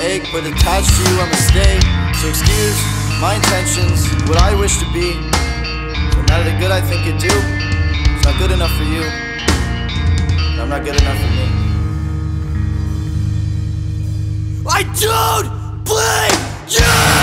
ache, but attached to you I must stay. So excuse my intentions, what I wish to be. For none of the good I think you do, it's not good enough for you. and I'm not good enough for me. I don't blame you!